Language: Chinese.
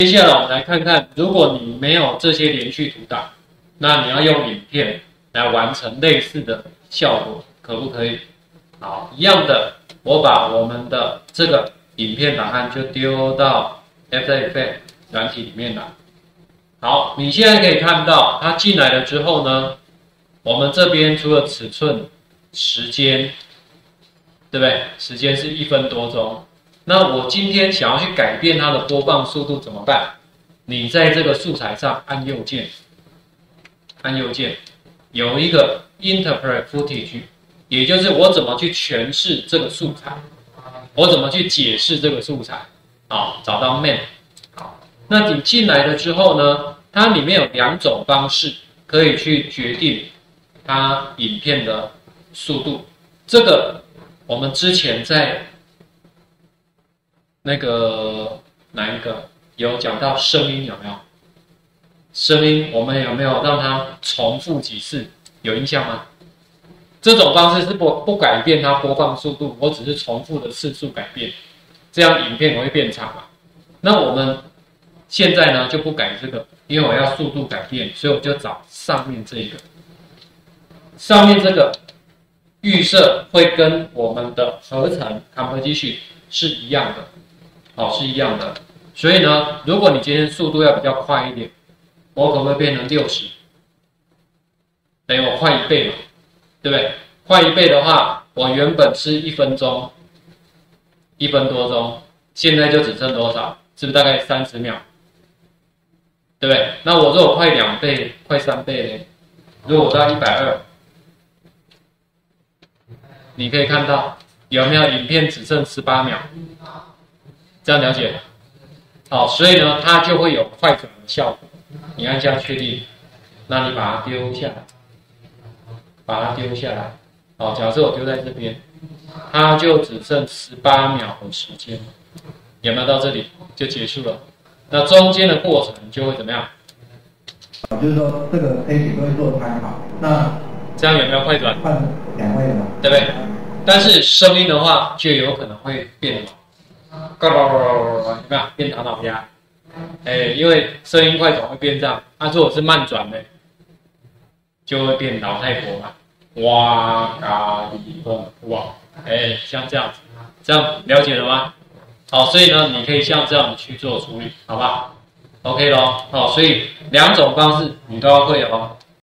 接下来我们来看看，如果你没有这些连续图档，那你要用影片来完成类似的效果，可不可以？好，一样的，我把我们的这个影片档案就丢到 FFF 软体里面来。好，你现在可以看到它进来了之后呢，我们这边除了尺寸、时间，对不对？时间是一分多钟。那我今天想要去改变它的播放速度怎么办？你在这个素材上按右键，按右键，有一个 Interpret Footage，也就是我怎么去诠释这个素材，我怎么去解释这个素材。好，找到 man，。好，那你进来了之后呢？它里面有两种方式可以去决定它影片的速度。这个我们之前在那个哪一个有讲到声音有没有？声音我们有没有让它重复几次？有印象吗？这种方式是不不改变它播放速度，我只是重复的次数改变，这样影片会变长嘛？那我们现在呢就不改这个，因为我要速度改变，所以我就找上面这个，上面这个预设会跟我们的合成 composition 是一样的。好，是一样的。所以呢，如果你今天速度要比较快一点，我可不可以变成六十？等于我快一倍嘛，对不对？快一倍的话，我原本是一分钟，一分多钟，现在就只剩多少？是不是大概三十秒？对不对？那我如果快两倍、快三倍呢？如果我到一百二，你可以看到有没有影片只剩十八秒？这样了解，好，所以呢，它就会有快转的效果。你按下确定，那你把它丢下来，把它丢下来。好，假设我丢在这边，它就只剩十八秒的时间，有没有到这里就结束了？那中间的过程就会怎么样？就是说这个 A 景都会做的很好。那这样有没有快转？换两位吗？对不对？但是声音的话，就有可能会变。嘎啦啦啦啦啦，有没有变打脑压？哎，因为声音快转会变这样，它如果是慢转的，就会变老太婆嘛。哇嘎哩嘣哇，哎，像这样子，这样了解了吗？好，所以呢，你可以像这样去做处理，好吧？OK 咯，好，所以两种方式你都要会哦。